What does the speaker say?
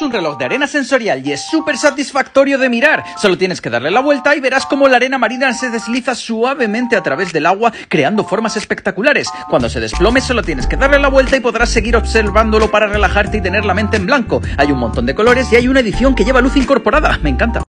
es un reloj de arena sensorial y es súper satisfactorio de mirar. Solo tienes que darle la vuelta y verás cómo la arena marina se desliza suavemente a través del agua, creando formas espectaculares. Cuando se desplome, solo tienes que darle la vuelta y podrás seguir observándolo para relajarte y tener la mente en blanco. Hay un montón de colores y hay una edición que lleva luz incorporada. Me encanta.